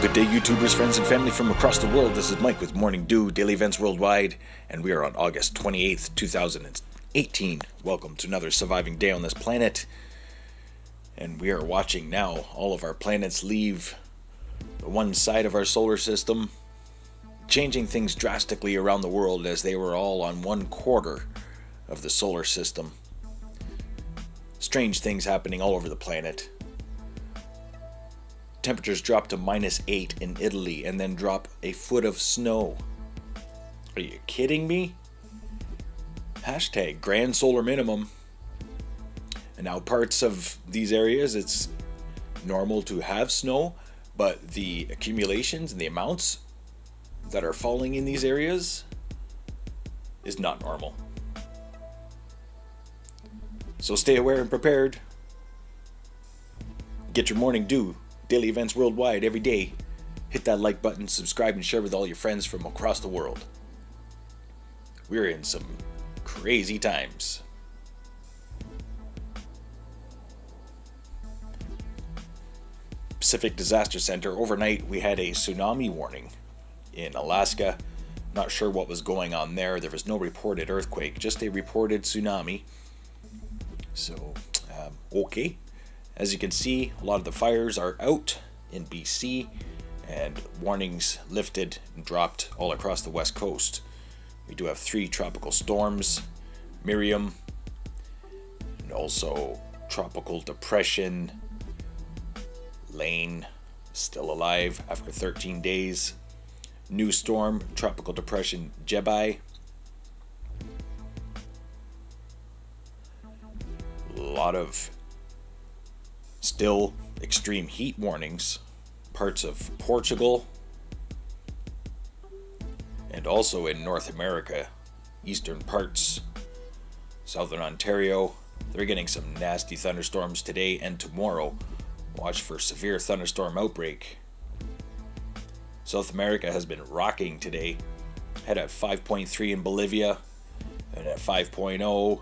Good day, YouTubers, friends, and family from across the world. This is Mike with Morning Dew, Daily Events Worldwide, and we are on August 28th, 2018. Welcome to another surviving day on this planet. And we are watching now all of our planets leave the one side of our solar system, changing things drastically around the world as they were all on one quarter of the solar system. Strange things happening all over the planet temperatures drop to minus 8 in Italy and then drop a foot of snow. Are you kidding me? Hashtag grand solar minimum. And now, parts of these areas, it's normal to have snow, but the accumulations and the amounts that are falling in these areas is not normal. So stay aware and prepared. Get your morning dew daily events worldwide every day. Hit that like button, subscribe, and share with all your friends from across the world. We're in some crazy times. Pacific Disaster Center, overnight we had a tsunami warning in Alaska. Not sure what was going on there. There was no reported earthquake, just a reported tsunami. So, um, okay. As you can see, a lot of the fires are out in BC and warnings lifted and dropped all across the west coast. We do have three tropical storms, Miriam, and also tropical depression, Lane, still alive after 13 days. New storm, tropical depression, Jebi. A lot of Still extreme heat warnings, parts of Portugal, and also in North America, eastern parts, southern Ontario. They're getting some nasty thunderstorms today and tomorrow. Watch for severe thunderstorm outbreak. South America has been rocking today. Had a 5.3 in Bolivia and at 5.0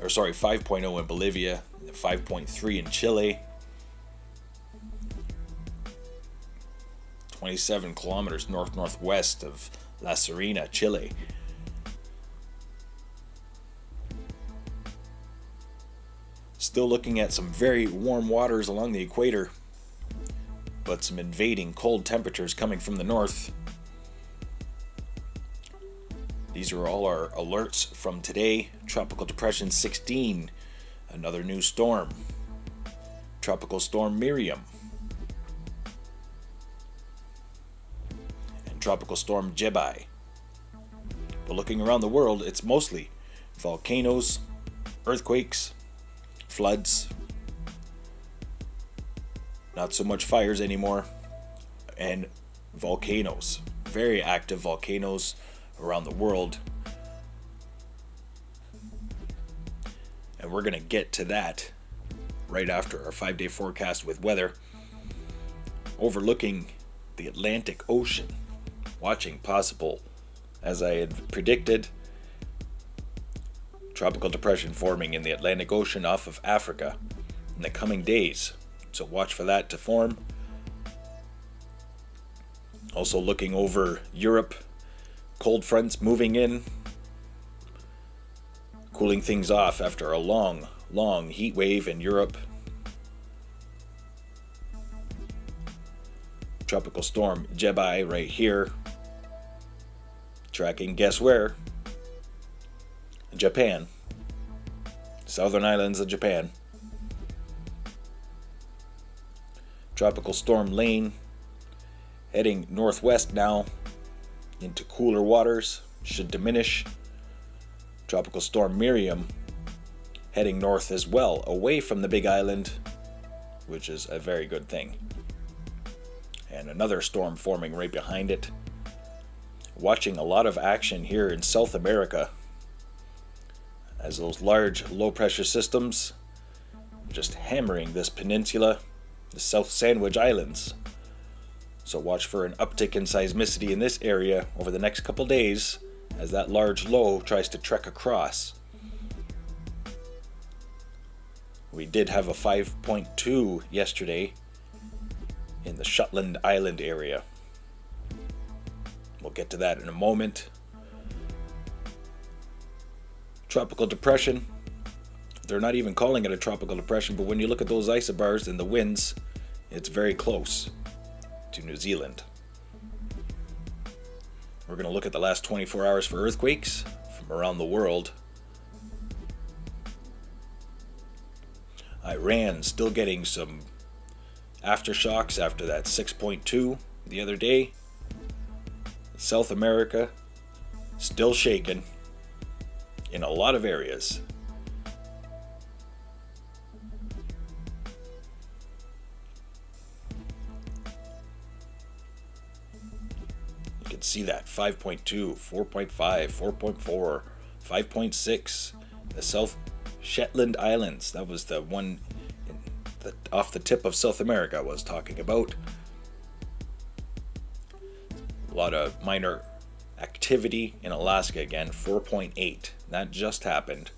or sorry, 5.0 in Bolivia 5.3 in Chile, 27 kilometers north northwest of La Serena, Chile. Still looking at some very warm waters along the equator, but some invading cold temperatures coming from the north. These are all our alerts from today. Tropical Depression 16 Another new storm. Tropical Storm Miriam. And Tropical Storm Jebi. But looking around the world, it's mostly volcanoes, earthquakes, floods, not so much fires anymore, and volcanoes. Very active volcanoes around the world And we're going to get to that right after our five day forecast with weather overlooking the Atlantic Ocean, watching possible, as I had predicted, tropical depression forming in the Atlantic Ocean off of Africa in the coming days. So watch for that to form. Also looking over Europe, cold fronts moving in cooling things off after a long, long heat wave in Europe. Tropical storm Jebi right here. Tracking guess where? Japan. Southern islands of Japan. Tropical storm Lane heading northwest now into cooler waters should diminish Tropical Storm Miriam heading north as well, away from the Big Island, which is a very good thing. And another storm forming right behind it. Watching a lot of action here in South America as those large low pressure systems just hammering this peninsula, the South Sandwich Islands. So watch for an uptick in seismicity in this area over the next couple days as that large low tries to trek across. We did have a 5.2 yesterday in the Shetland Island area. We'll get to that in a moment. Tropical depression. They're not even calling it a tropical depression, but when you look at those isobars and the winds, it's very close to New Zealand. We're going to look at the last 24 hours for earthquakes from around the world. Iran still getting some aftershocks after that 6.2 the other day. South America still shaken in a lot of areas. Can see that 5.2, 4.5, 4.4, 5.6. The South Shetland Islands, that was the one the, off the tip of South America I was talking about. A lot of minor activity in Alaska again, 4.8. That just happened.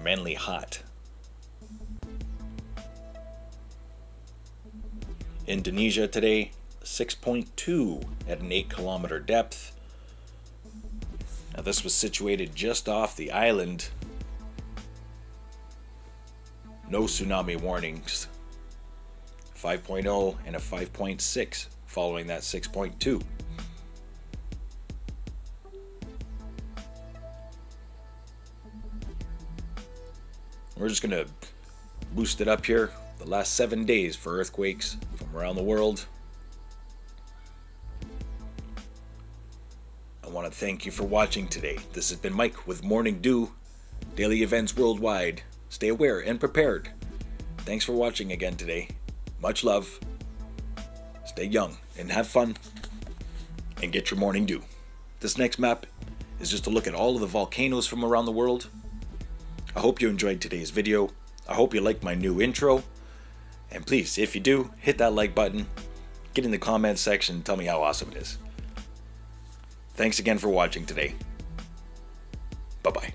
Mainly hot. Indonesia today, 6.2 at an 8 kilometer depth. Now, this was situated just off the island no tsunami warnings. 5.0 and a 5.6 following that 6.2. We're just going to boost it up here. The last seven days for earthquakes from around the world. I want to thank you for watching today. This has been Mike with Morning Dew, daily events worldwide. Stay aware and prepared. Thanks for watching again today. Much love. Stay young and have fun. And get your morning dew. This next map is just a look at all of the volcanoes from around the world. I hope you enjoyed today's video. I hope you liked my new intro. And please, if you do, hit that like button. Get in the comments section and tell me how awesome it is. Thanks again for watching today. Bye bye.